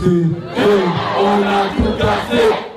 tout cassé, hey, on a tout cassé, hey, on